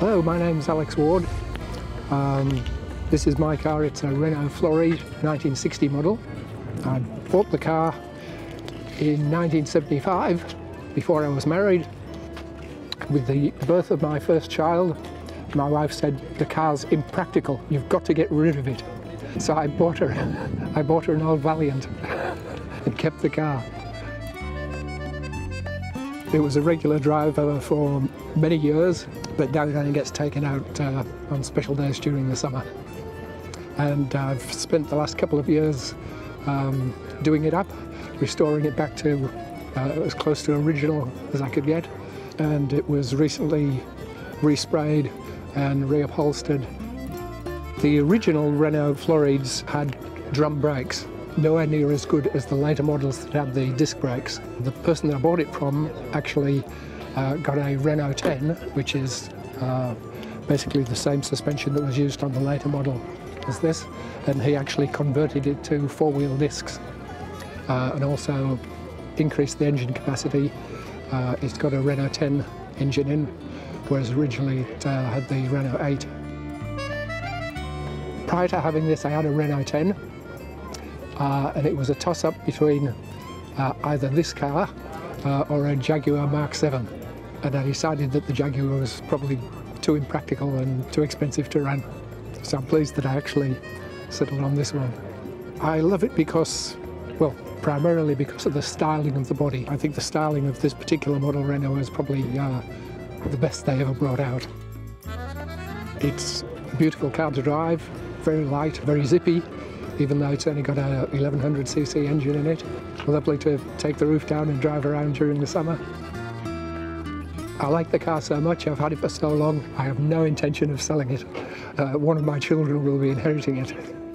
Hello, my name's Alex Ward. Um, this is my car, it's a Renault Floride 1960 model. I bought the car in 1975 before I was married. With the birth of my first child, my wife said, the car's impractical, you've got to get rid of it. So I bought her, I bought her an old Valiant and kept the car. It was a regular driver for many years, but now it only gets taken out uh, on special days during the summer. And I've spent the last couple of years um, doing it up, restoring it back to uh, as close to original as I could get. And it was recently resprayed and reupholstered. The original Renault Florides had drum brakes, nowhere near as good as the later models that had the disc brakes. The person that I bought it from actually uh, got a Renault 10, which is uh, basically the same suspension that was used on the later model as this, and he actually converted it to four-wheel discs uh, and also increased the engine capacity. Uh, it's got a Renault 10 engine in, whereas originally it uh, had the Renault 8. Prior to having this, I had a Renault 10, uh, and it was a toss-up between uh, either this car uh, or a Jaguar Mark 7. And I decided that the Jaguar was probably too impractical and too expensive to run. So I'm pleased that I actually settled on this one. I love it because, well, primarily because of the styling of the body. I think the styling of this particular model Renault is probably uh, the best they ever brought out. It's a beautiful car to drive, very light, very zippy, even though it's only got a 1100cc engine in it. Lovely to take the roof down and drive around during the summer. I like the car so much, I've had it for so long, I have no intention of selling it. Uh, one of my children will be inheriting it.